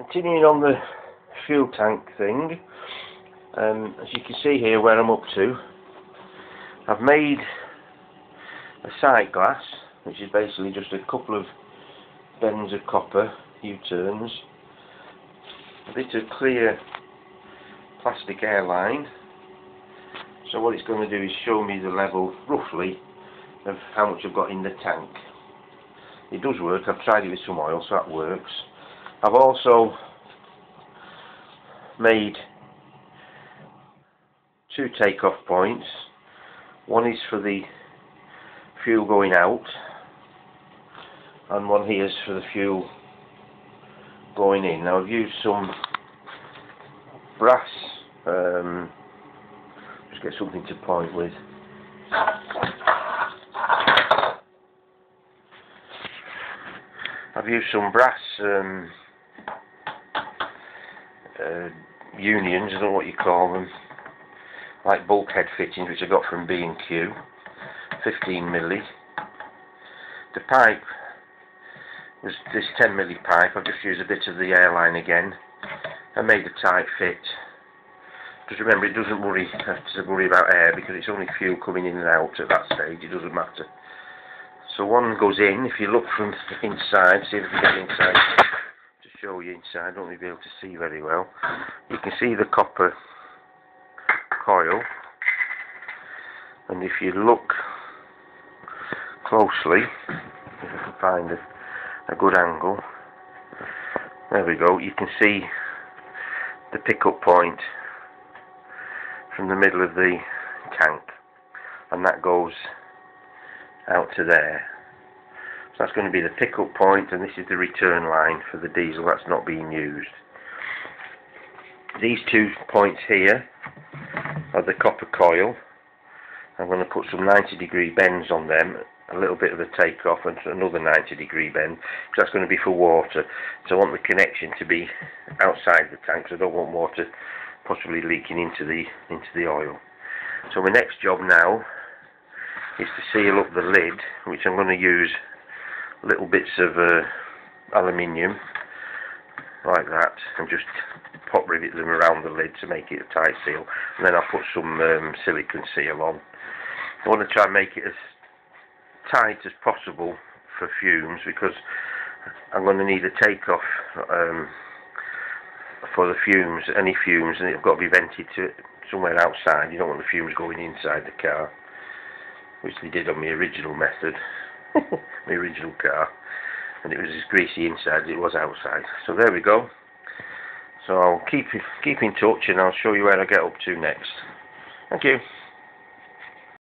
continuing on the fuel tank thing, um, as you can see here where I'm up to, I've made a sight glass, which is basically just a couple of bends of copper, U-turns, a bit of clear plastic airline. So what it's going to do is show me the level, roughly, of how much I've got in the tank. It does work, I've tried it with some oil, so that works. I've also made two takeoff points. One is for the fuel going out and one here is for the fuel going in. Now I've used some brass, um, just get something to point with. I've used some brass um, uh, unions, I don't know what you call them, like bulkhead fittings which I got from B&Q, 15 milli. The pipe was this 10 milli pipe, I've just used a bit of the airline again I made a tight fit. Just remember it doesn't worry have to worry about air because it's only fuel coming in and out at that stage, it doesn't matter. So one goes in, if you look from inside, see if you get inside show you inside, I don't really be able to see very well. You can see the copper coil. And if you look closely, if I can find a, a good angle, there we go, you can see the pickup point from the middle of the tank. And that goes out to there. That's going to be the pickup point and this is the return line for the diesel that's not being used. These two points here are the copper coil. I'm going to put some 90 degree bends on them, a little bit of a takeoff and another 90 degree bend because that's going to be for water. So I want the connection to be outside the tank so I don't want water possibly leaking into the into the oil. So my next job now is to seal up the lid, which I'm going to use little bits of uh, aluminium like that and just pop rivet them around the lid to make it a tight seal and then I'll put some um, silicone seal on. I want to try and make it as tight as possible for fumes because I'm going to need a takeoff um, for the fumes, any fumes, and it's got to be vented to somewhere outside. You don't want the fumes going inside the car which they did on the original method, my original car, and it was as greasy inside as it was outside. So there we go. So I'll keep keep in touch and I'll show you where I get up to next. Thank you.